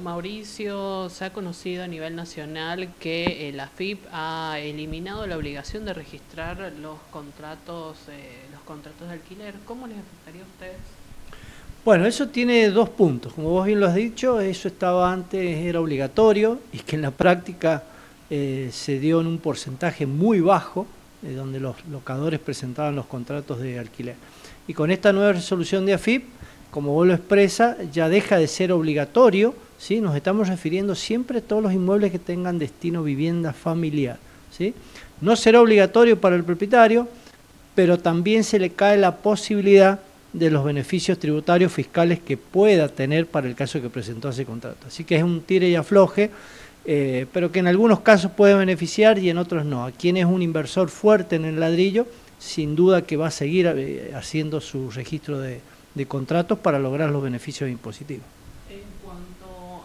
Mauricio, se ha conocido a nivel nacional que eh, la FIP ha eliminado la obligación de registrar los contratos, eh, los contratos de alquiler. ¿Cómo les afectaría a ustedes? Bueno, eso tiene dos puntos. Como vos bien lo has dicho, eso estaba antes, era obligatorio y que en la práctica eh, se dio en un porcentaje muy bajo, donde los locadores presentaban los contratos de alquiler. Y con esta nueva resolución de AFIP, como vos lo expresa, ya deja de ser obligatorio, ¿sí? nos estamos refiriendo siempre a todos los inmuebles que tengan destino vivienda familiar. ¿sí? No será obligatorio para el propietario, pero también se le cae la posibilidad de los beneficios tributarios fiscales que pueda tener para el caso que presentó ese contrato. Así que es un tire y afloje, eh, pero que en algunos casos puede beneficiar y en otros no. A quien es un inversor fuerte en el ladrillo, sin duda que va a seguir eh, haciendo su registro de, de contratos para lograr los beneficios impositivos.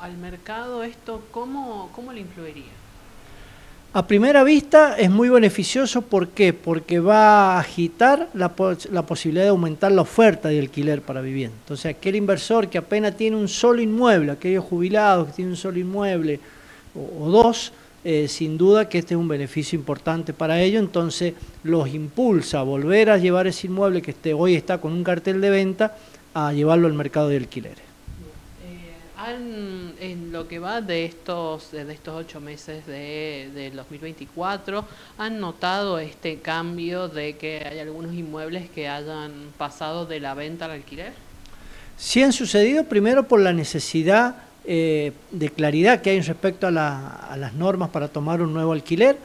Al mercado, ¿esto cómo, cómo le influiría? A primera vista es muy beneficioso, ¿por qué? Porque va a agitar la, posibilidad de aumentar la oferta de alquiler para vivienda. Entonces aquel inversor que apenas tiene un solo inmueble, aquellos jubilados que tienen un solo inmueble o, dos, eh, sin duda que este es un beneficio importante para ellos, entonces los impulsa a volver a llevar ese inmueble que hoy está con un cartel de venta a llevarlo al mercado de alquileres. Eh, en lo que va de estos, de estos ocho meses de, del 2024, ¿han notado este cambio de que hay algunos inmuebles que hayan pasado de la venta al alquiler? Sí han sucedido primero por la necesidad eh, de claridad que hay respecto a, las normas para tomar un nuevo alquiler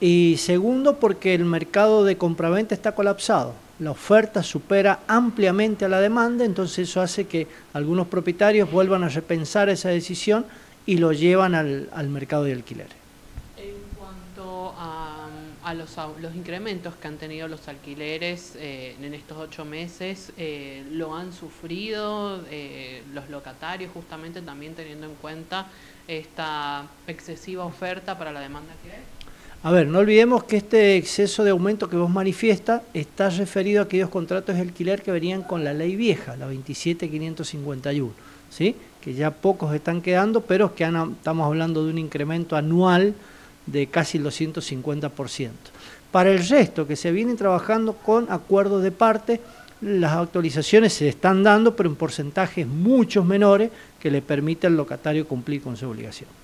y segundo porque el mercado de compraventa está colapsado. La oferta supera ampliamente a la demanda, entonces eso hace que algunos propietarios vuelvan a repensar esa decisión y lo llevan al, al mercado de alquiler a los, los incrementos que han tenido los alquileres eh, en estos ocho meses, eh, ¿lo han sufrido eh, los locatarios justamente también teniendo en cuenta esta excesiva oferta para la demanda que hay? A ver, no olvidemos que este exceso de aumento que vos manifiesta está referido a aquellos contratos de alquiler que venían con la ley vieja, la 27551, ¿sí? que ya pocos están quedando, pero que estamos hablando de un incremento anual de casi el 250%. Para el resto, que se viene trabajando con acuerdos de parte, las actualizaciones se están dando, pero en porcentajes muchos menores que le permite al locatario cumplir con su obligación.